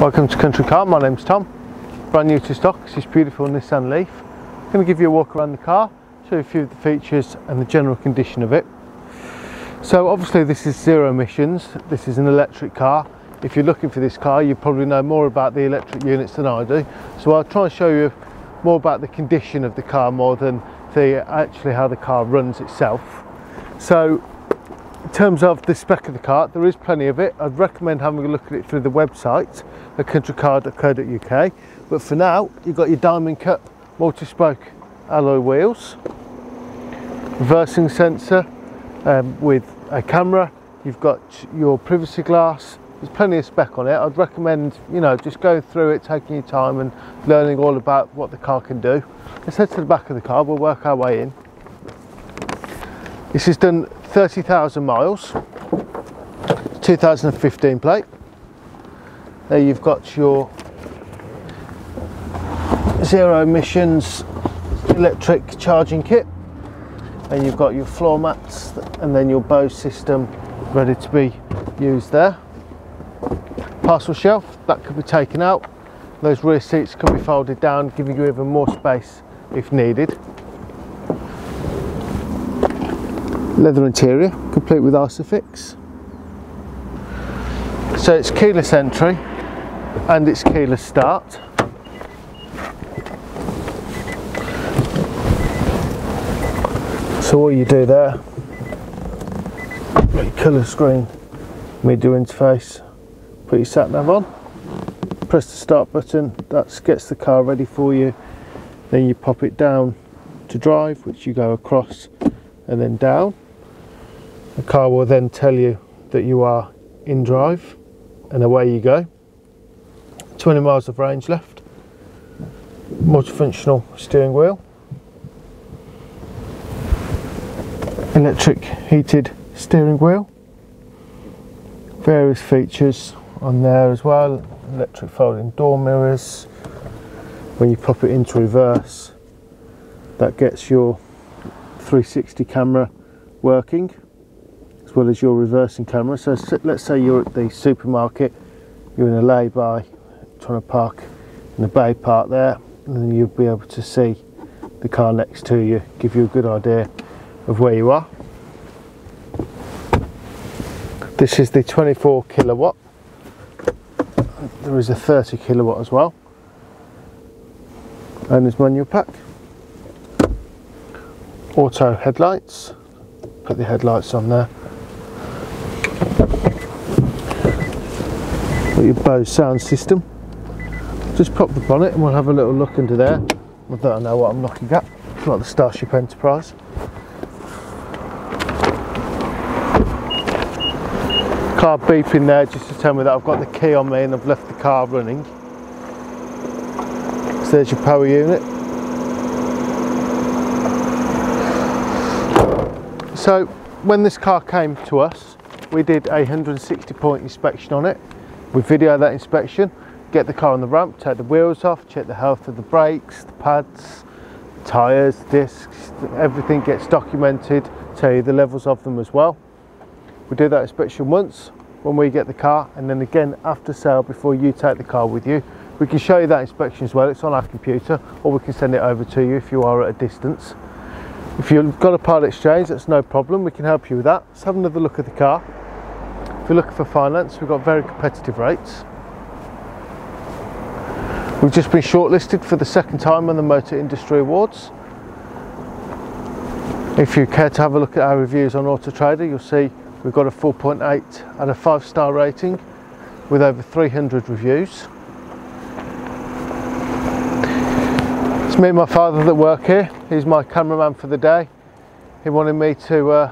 Welcome to Country Car, my name's Tom. Brand new to stock, this beautiful Nissan Leaf. I'm going to give you a walk around the car, show you a few of the features and the general condition of it. So obviously this is zero emissions, this is an electric car. If you're looking for this car you probably know more about the electric units than I do. So I'll try and show you more about the condition of the car more than the actually how the car runs itself. So in terms of the spec of the car, there is plenty of it. I'd recommend having a look at it through the website, at countrycar.co.uk. But for now, you've got your diamond cut multi-spoke alloy wheels, reversing sensor um, with a camera. You've got your privacy glass. There's plenty of spec on it. I'd recommend, you know, just going through it, taking your time and learning all about what the car can do. Let's head to the back of the car. We'll work our way in. This is done 30,000 miles, 2015 plate. There you've got your zero emissions electric charging kit and you've got your floor mats and then your Bose system ready to be used there. Parcel shelf, that could be taken out. Those rear seats can be folded down, giving you even more space if needed. Leather interior, complete with Isofix. So it's keyless entry and it's keyless start. So what you do there, your colour screen, media interface, put your sat nav on, press the start button, that gets the car ready for you. Then you pop it down to drive, which you go across and then down. The car will then tell you that you are in drive and away you go. 20 miles of range left. Multifunctional steering wheel. Electric heated steering wheel. Various features on there as well. Electric folding door mirrors. When you pop it into reverse, that gets your 360 camera working as well as your reversing camera. So let's say you're at the supermarket, you're in a lay-by, trying to park in the bay park there, and then you'll be able to see the car next to you, give you a good idea of where you are. This is the 24 kilowatt. There is a 30 kilowatt as well. Owner's manual pack. Auto headlights. Put the headlights on there. Got your Bose sound system. Just pop the bonnet and we'll have a little look into there. I don't know what I'm looking at. It's like the Starship Enterprise. Car beeping there just to tell me that I've got the key on me and I've left the car running. So there's your power unit. So when this car came to us, we did a 160 point inspection on it we video that inspection, get the car on the ramp, take the wheels off, check the health of the brakes, the pads, tyres, discs, everything gets documented, tell you the levels of them as well. We do that inspection once when we get the car and then again after sale before you take the car with you. We can show you that inspection as well, it's on our computer or we can send it over to you if you are at a distance. If you've got a part exchange, that's no problem, we can help you with that. Let's have another look at the car you're looking for finance, we've got very competitive rates. We've just been shortlisted for the second time on the Motor Industry Awards. If you care to have a look at our reviews on Autotrader, you'll see we've got a 4.8 and a 5 star rating with over 300 reviews. It's me and my father that work here. He's my cameraman for the day. He wanted me to uh,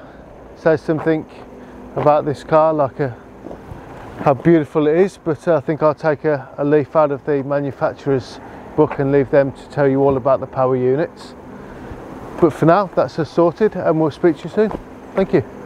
say something about this car, like a, how beautiful it is, but uh, I think I'll take a, a leaf out of the manufacturer's book and leave them to tell you all about the power units. But for now, that's us sorted and we'll speak to you soon. Thank you.